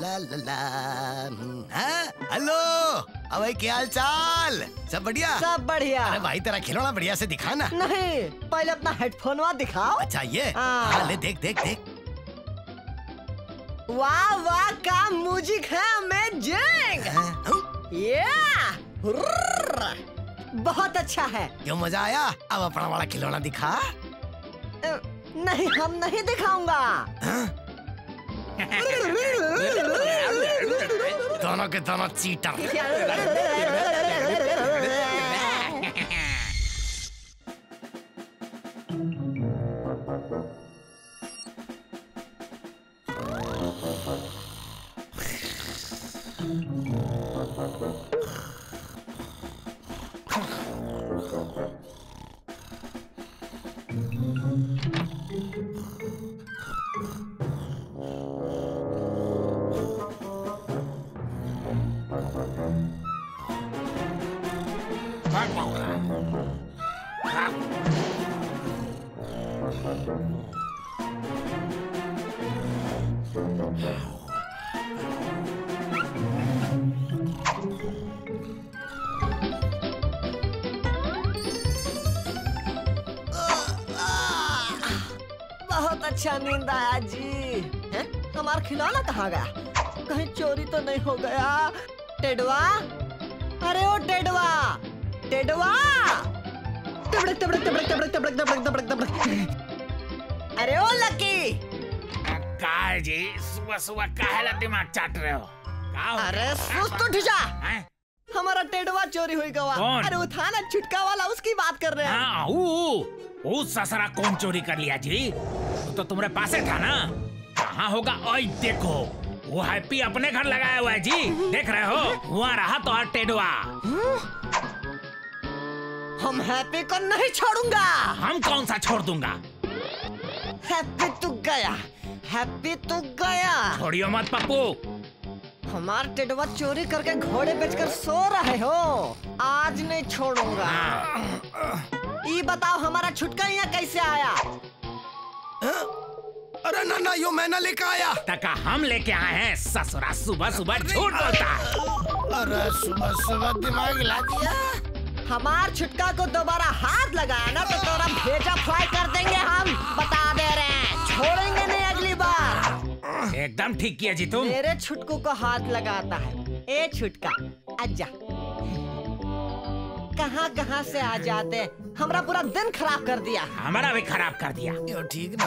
ला ला ला। हाँ? हेलो? अबे क्या हाल चाल? सब बढ़िया? सब बढ़िया। अरे भाई तेरा खिलौना बढ़िया से दिखा ना। नहीं पहले अपना हेडफोन वहाँ दिखाओ। अच्छा ये। हाँ। हाँ, ले देख देख देख। वाह वाह का म्यूज़िक है अमेजिंग? ये बहुत अच्छा है। क्यों मज़ा आया? अब अपना वाला खिलौना दिखा। नहीं हम नहीं दिखाऊँगा। どのくどのチーター。अच्छा नींद आया जी। हैं? हमारा खिलौना कहाँ गया? कहीं चोरी तो नहीं हो गया? टेडवा? अरे ओ टेडवा! टेडवा तबड़क तबड़क तबड़क तबड़क तबड़क तबड़क तबड़क तबड़क अरे ओ लकी का जी सुबह सुबह काहेला दिमाग चाट रहे हो का अरे? सुस्त तो ठिजा हमारा टेडवा चोरी हुई गवा अरे वो था ना छुटका वाला उसकी बात कर रहे हैं हाँ ऊ ऊ ससरा कौन चोरी कर लिया जी वो तो तुम्हारे पासे था ना कहाँ होगा ओए देखो वो हैप्पी अपने घर लगाया हुआ है जी देख रहे हो वहाँ रहा तो टेडवा हम हैप्पी को नहीं छोड़ूँगा। हम कौन सा छोड़ दूँगा? हैप्पी तू गया। हैप्पी तू गया। छोड़ियो मत पप्पू। हमार टेडवा चोरी करके घोड़े बेचकर सो रहे हो। आज नहीं छोड़ूँगा। ये बताओ हमारा छुटका यहाँ कैसे आया? अरे ना ना यो मैं ना लेकर आया। तका हम लेके आए हैं ससुरा सुबह सुबह झूठ बोलता। अरे सुबह सुबह दिमाग हिला दिया हमार छुटका को दोबारा हाथ लगाया ना तो तोरा भेजा फ्राई कर देंगे हम। बता दे रहे हैं। छोड़ेंगे नहीं अगली बार। एकदम ठीक किया जी तुम। मेरे छुटकू को हाथ लगाता है। ए छुटका आजा। कहाँ कहाँ से आ जाते हमारा पूरा दिन खराब कर दिया। हमारा भी खराब कर दिया। यो ठीक ना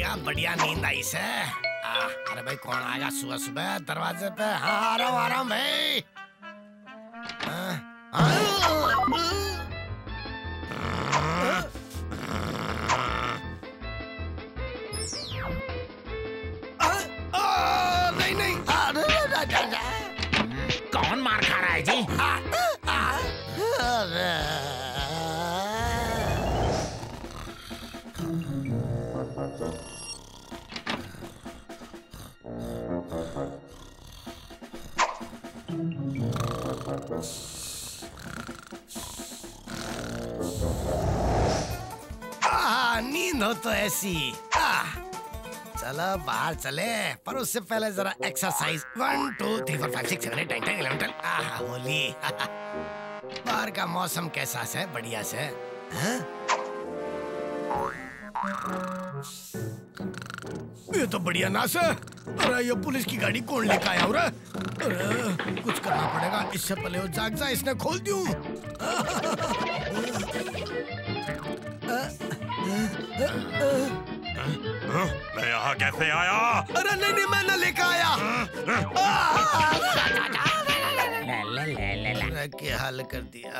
क्या बढ़िया नींद आई से? अरे भाई, कौन आएगा सुबह सुबह? दरवाजे पे। हाँ आ रहा हूँ, आ रहा हूँ भाई। जी? अरे। नींद हो तो ऐसी। चलो, बाहर चले। पर उससे पहले जरा exercise one two three four five six seven eight nine ten eleven twelve Holi. बाहर का मौसम कैसा से? बढ़िया से। हाँ? ये तो बढ़िया नाच है। अरे ये पुलिस की गाड़ी कौन लेकर आया हो रे अरे कुछ करना पड़ेगा। इससे पहले वो जाग जा इसने खोल दूँ मैं यहाँ कैसे आया? अरे नहीं नहीं मैं न लेकर आया। क्या हाल कर दिया?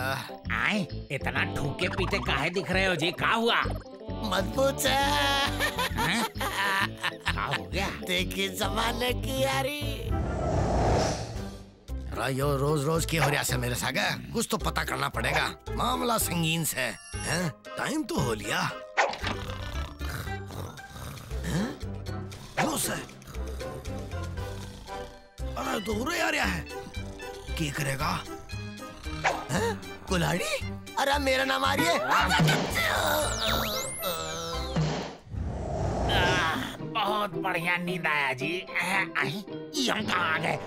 आए इतना ठूके पीते काहे दिख रहे हो जी? का हुआ? मत पूछ। हैं? हो गया? देखी जमाने की यारी। यो रोज रोज की हो रहा है मेरे सागे कुछ तो पता करना पड़ेगा। मामला संगीन से हैं। टाइम तो हो लिया। हैं? अरे तो हो रहा है। की करेगा? हैं? कुल्हाड़ी? अरे मेरा नाम आ रही आह, बहुत बढ़िया नींद आया जी ये हम कहाँ आ गए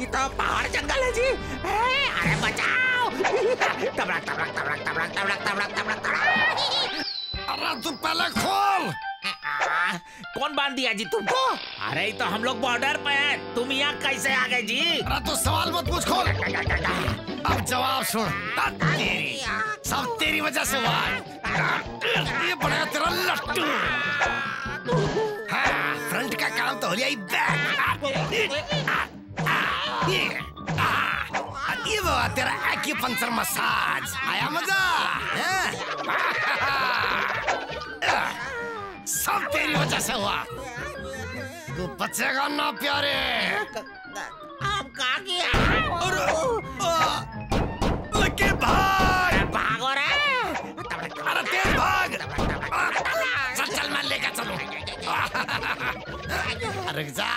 ये तो पहाड़ जंगल है जी अरे बचाओ तबड़क तबड़क तबड़क तबड़क तबड़क तबड़क तबड़क तबड़क अरे तू पहले खोल कौन बाँध दिया जी तुमको अरे तो हम लोग बॉर्डर पे हैं तुम यहाँ कैसे आ गए जी अरे तू सवाल मत पूछ खोल अब जवाब सुन तेरी सब तेरी वजह से हुआ है। ये बड़ा तेरा लट्टू हाँ, Оставляй так! И вот, Раки Панцермасад! А я мада! Сам вперед, Асела! Глупоцега на пяре! Как я? रुक जा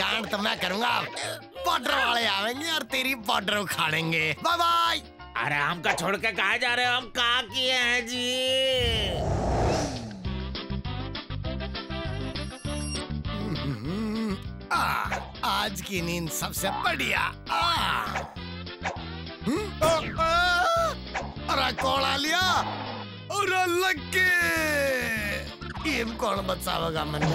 कांड तो मैं करूँगा। पाउडर वाले आवेंगे और तेरी पाउडर उखाड़ेंगे। बाय बाय अरे हमका छोड़ के कहा जा रहे हो? हम कहा किए हैं जी? आ, आज की नींद सबसे बढ़िया। हम्म, अरे कौन आ लिया? अरे लगे ये कौन बचावेगा मैंने